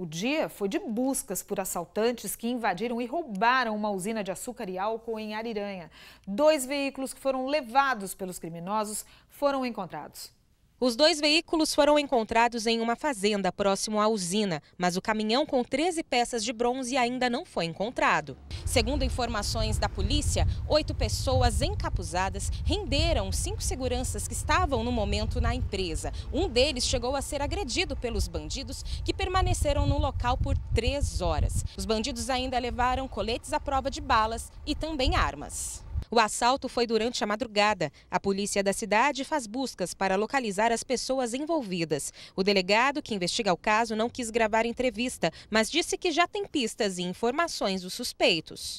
O dia foi de buscas por assaltantes que invadiram e roubaram uma usina de açúcar e álcool em Ariranha. Dois veículos que foram levados pelos criminosos foram encontrados. Os dois veículos foram encontrados em uma fazenda próximo à usina, mas o caminhão com 13 peças de bronze ainda não foi encontrado. Segundo informações da polícia, oito pessoas encapuzadas renderam cinco seguranças que estavam no momento na empresa. Um deles chegou a ser agredido pelos bandidos que permaneceram no local por três horas. Os bandidos ainda levaram coletes à prova de balas e também armas. O assalto foi durante a madrugada. A polícia da cidade faz buscas para localizar as pessoas envolvidas. O delegado que investiga o caso não quis gravar entrevista, mas disse que já tem pistas e informações dos suspeitos.